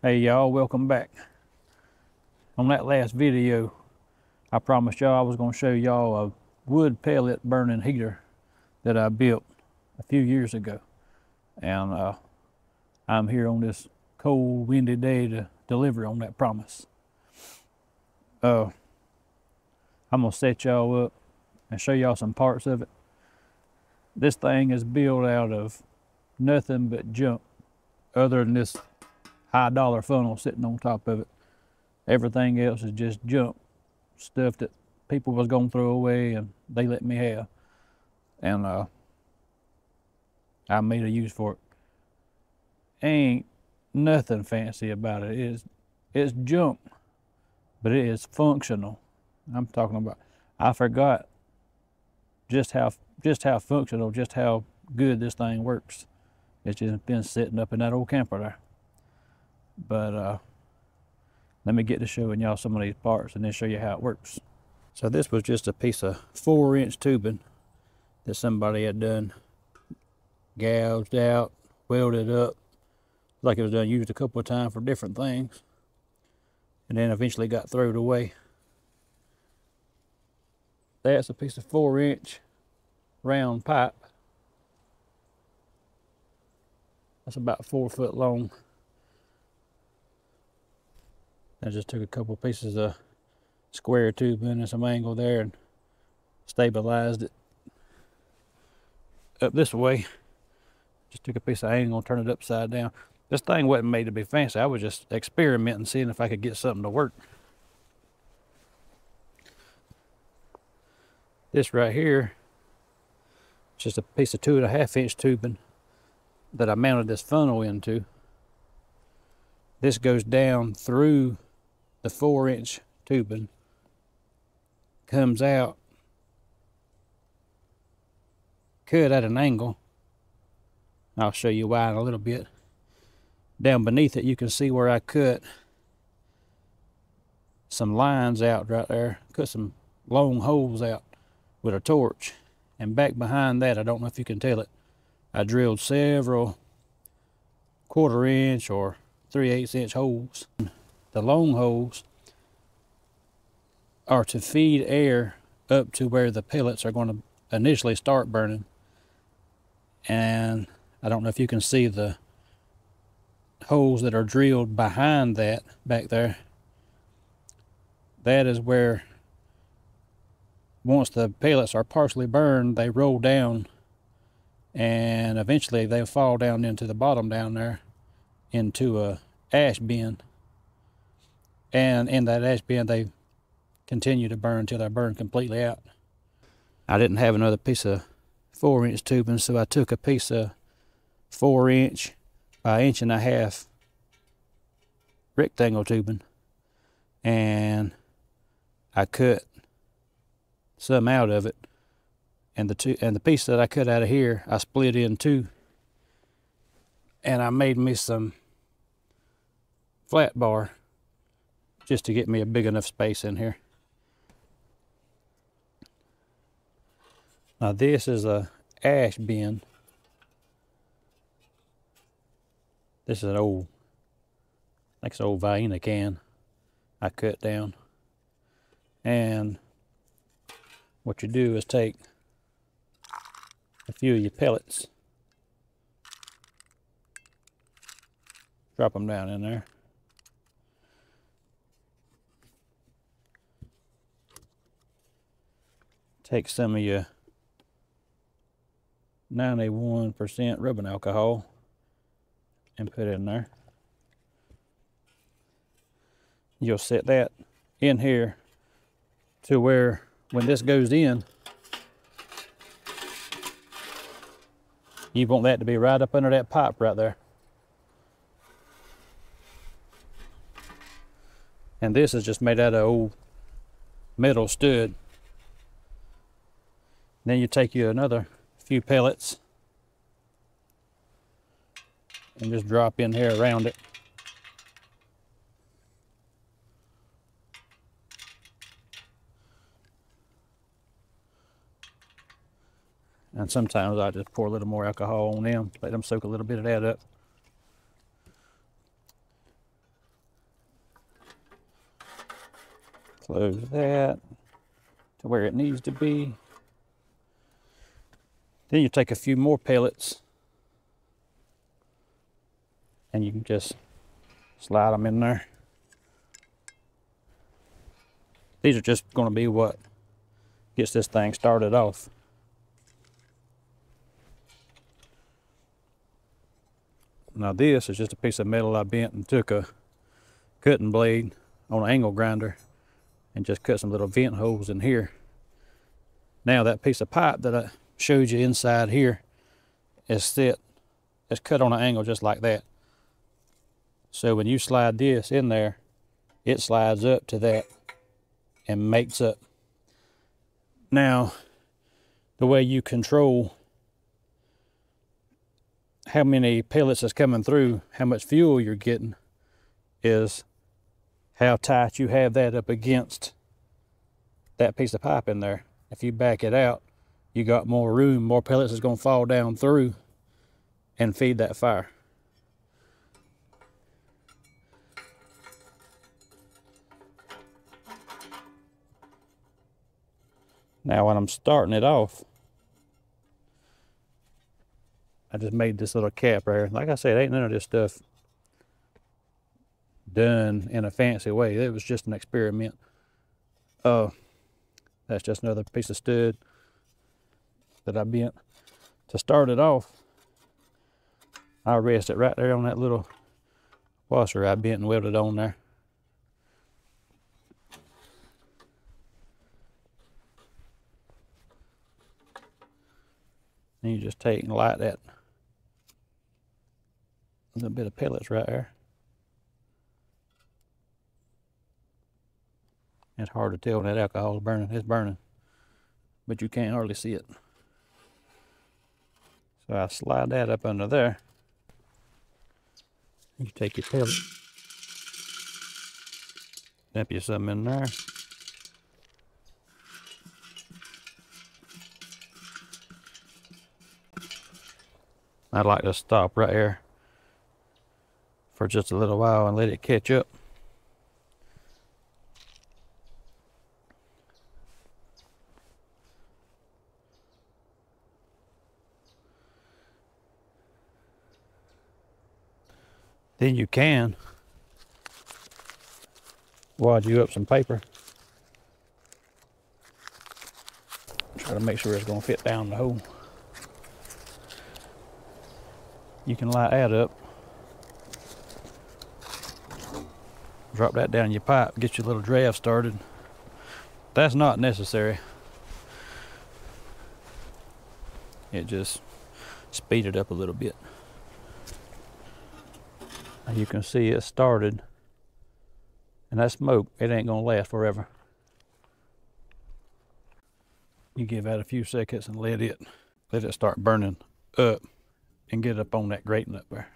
Hey y'all, welcome back. On that last video, I promised y'all I was gonna show y'all a wood pellet burning heater that I built a few years ago. And uh, I'm here on this cold, windy day to deliver on that promise. Uh, I'm gonna set y'all up and show y'all some parts of it. This thing is built out of nothing but junk other than this high dollar funnel sitting on top of it. Everything else is just junk, stuff that people was gonna throw away and they let me have. And uh, I made a use for it. Ain't nothing fancy about it. It's it's junk, but it is functional. I'm talking about. I forgot just how just how functional, just how good this thing works. It's just been sitting up in that old camper there. But uh, let me get to showing y'all some of these parts and then show you how it works. So this was just a piece of four inch tubing that somebody had done gouged out, welded up, like it was done used a couple of times for different things, and then eventually got thrown away. That's a piece of four inch round pipe. That's about four foot long. I just took a couple pieces of square tubing and some angle there and stabilized it up this way. Just took a piece of angle, and turned it upside down. This thing wasn't made to be fancy. I was just experimenting, seeing if I could get something to work. This right here, just a piece of two and a half inch tubing that I mounted this funnel into. This goes down through the four inch tubing, comes out, cut at an angle. I'll show you why in a little bit. Down beneath it, you can see where I cut some lines out right there, cut some long holes out with a torch. And back behind that, I don't know if you can tell it, I drilled several quarter inch or 3 8 inch holes. The long holes are to feed air up to where the pellets are going to initially start burning. And I don't know if you can see the holes that are drilled behind that back there. That is where once the pellets are partially burned, they roll down and eventually they'll fall down into the bottom down there into a ash bin. And in that ash bin, they continue to burn until they burn completely out. I didn't have another piece of four inch tubing, so I took a piece of four inch by inch and a half rectangle tubing and I cut some out of it and the two and the piece that I cut out of here I split in two and I made me some flat bar just to get me a big enough space in here. Now this is a ash bin. This is an old, like it's an old Vienna can I cut down. And what you do is take a few of your pellets, drop them down in there. Take some of your 91% rubbing alcohol and put it in there. You'll set that in here to where when this goes in, You want that to be right up under that pipe right there. And this is just made out of old metal stud then you take you another few pellets and just drop in here around it. And sometimes I just pour a little more alcohol on them, let them soak a little bit of that up. Close that to where it needs to be. Then you take a few more pellets and you can just slide them in there. These are just going to be what gets this thing started off. Now this is just a piece of metal I bent and took a cutting blade on an angle grinder and just cut some little vent holes in here. Now that piece of pipe that I showed you inside here is set, it's cut on an angle just like that. So when you slide this in there, it slides up to that and makes up. Now, the way you control how many pellets is coming through, how much fuel you're getting, is how tight you have that up against that piece of pipe in there. If you back it out, you got more room, more pellets is going to fall down through and feed that fire. Now when I'm starting it off, I just made this little cap right here. Like I said, ain't none of this stuff done in a fancy way. It was just an experiment. Uh, that's just another piece of stud that I bent. To start it off, I rest it right there on that little washer I bent and welded on there. And you just take and light that little bit of pellets right there. It's hard to tell when that alcohol is burning. It's burning, but you can't hardly see it. So I slide that up under there. You take your pellet, dump you some in there. I'd like to stop right here for just a little while and let it catch up. Then you can wad you up some paper. Try to make sure it's going to fit down the hole. you can light that up. Drop that down your pipe, get your little draft started. That's not necessary. It just speed it up a little bit. You can see it started. And that smoke, it ain't gonna last forever. You give that a few seconds and let it let it start burning up and get up on that grating up there.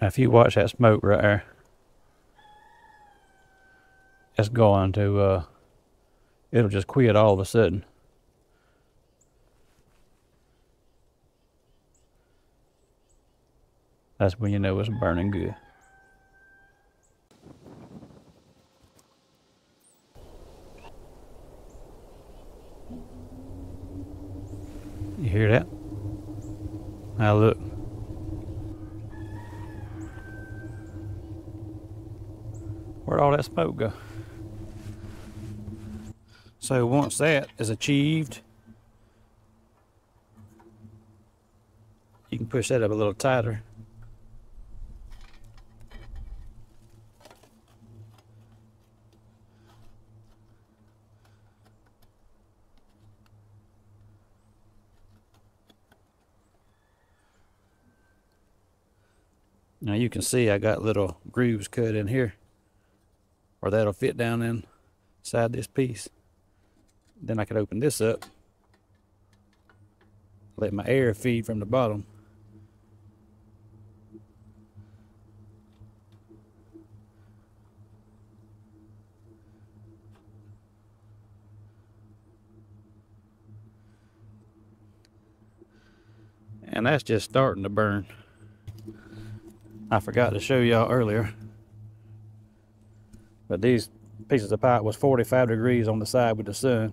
Now if you watch that smoke right there, it's going to, uh, it'll just quit all of a sudden. That's when you know it's burning good. You hear that? Now look. Where'd all that smoke go? So once that is achieved, you can push that up a little tighter. Now you can see I got little grooves cut in here or that'll fit down inside this piece. Then I could open this up, let my air feed from the bottom. And that's just starting to burn. I forgot to show y'all earlier. But these pieces of pipe was 45 degrees on the side with the sun.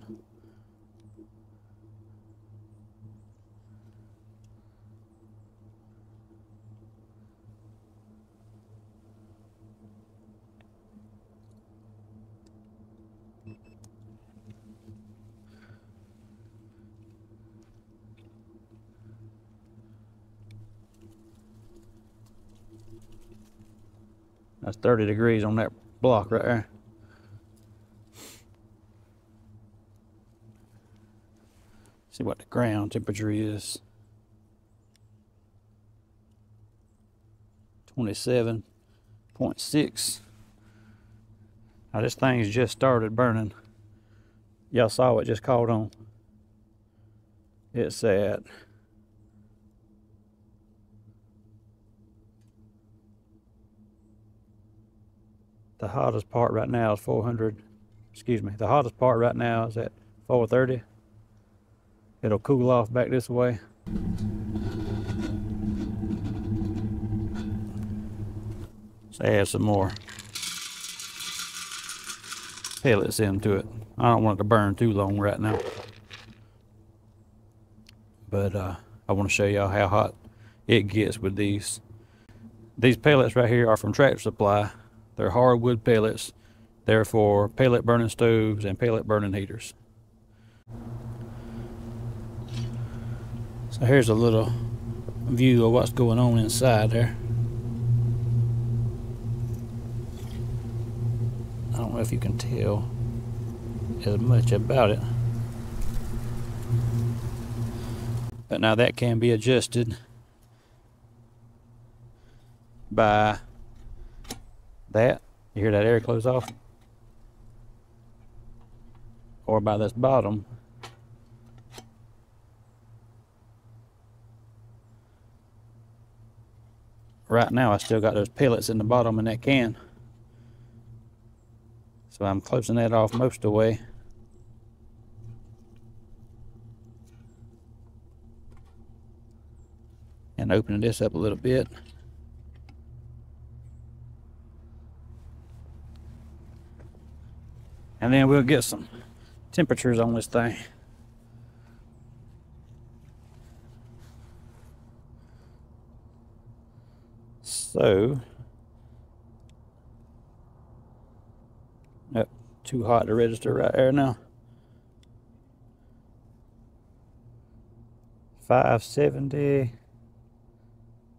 That's 30 degrees on that block right there. See what the ground temperature is. 27.6. Now this thing's just started burning. Y'all saw it just caught on. It's at the hottest part right now is 400 excuse me the hottest part right now is at 430 it'll cool off back this way. Let's add some more pellets into it. I don't want it to burn too long right now. But uh, I want to show y'all how hot it gets with these. These pellets right here are from Tractor Supply they're hardwood pellets. They're pellet burning stoves and pellet burning heaters. So here's a little view of what's going on inside there. I don't know if you can tell as much about it. But now that can be adjusted by that. You hear that air close off? Or by this bottom. Right now I still got those pellets in the bottom in that can. So I'm closing that off most of the way. And opening this up a little bit. And then we'll get some temperatures on this thing. So, yep, too hot to register right there now. 570,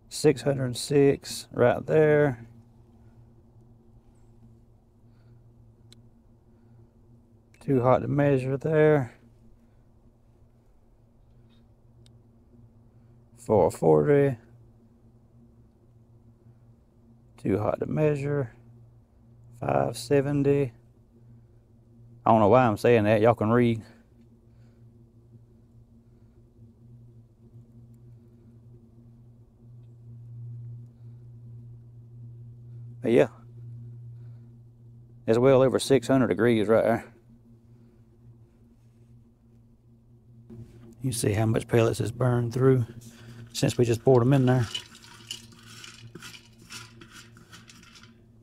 606 right there. Too hot to measure there. 440. Too hot to measure. 570. I don't know why I'm saying that. Y'all can read. But yeah. It's well over 600 degrees right there. You see how much pellets is burned through since we just poured them in there.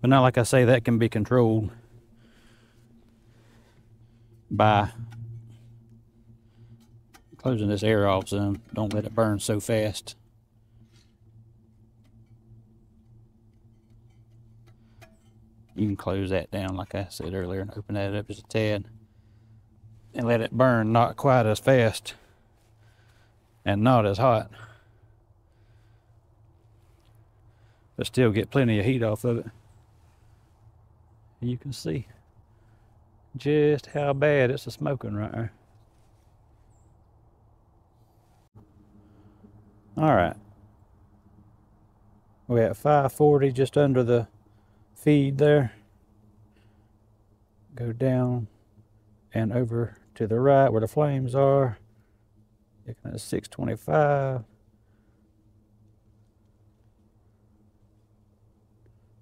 But now, like I say, that can be controlled by closing this air off so don't let it burn so fast. You can close that down like I said earlier and open that up just a tad and let it burn not quite as fast and not as hot. But still get plenty of heat off of it. You can see just how bad it's a smoking right there. All right. We're at 540 just under the feed there. Go down and over to the right where the flames are. Looking at 625.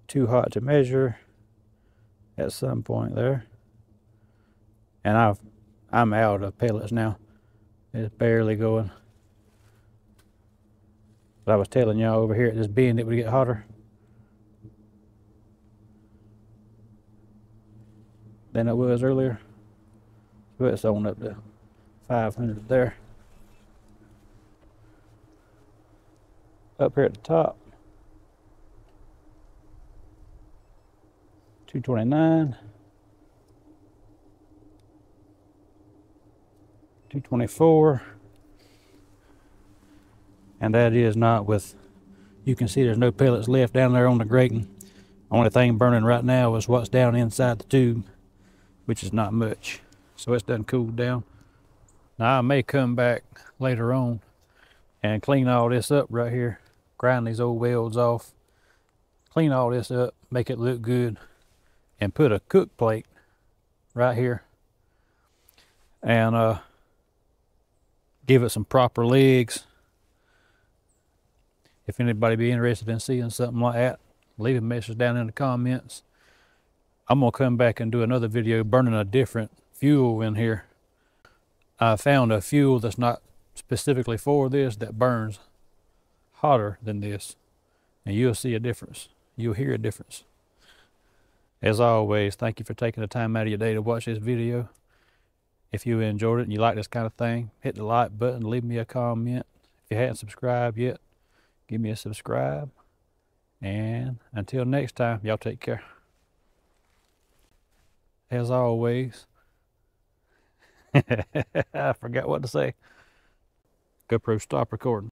Too hot to measure at some point there. And I've I'm out of pellets now. It's barely going. But I was telling y'all over here at this bend it would get hotter. than it was earlier. So it's on up to 500 there. Up here at the top, 229, 224, and that is not with, you can see there's no pellets left down there on the grating. Only thing burning right now is what's down inside the tube, which is not much. So it's done cooled down. Now I may come back later on and clean all this up right here, grind these old welds off, clean all this up, make it look good, and put a cook plate right here and uh, give it some proper legs. If anybody be interested in seeing something like that, leave a message down in the comments. I'm gonna come back and do another video burning a different fuel in here. I found a fuel that's not specifically for this that burns hotter than this and you'll see a difference. You'll hear a difference. As always, thank you for taking the time out of your day to watch this video. If you enjoyed it and you like this kind of thing, hit the like button, leave me a comment. If you haven't subscribed yet, give me a subscribe. And until next time, y'all take care. As always, I forgot what to say. GoPro stop recording.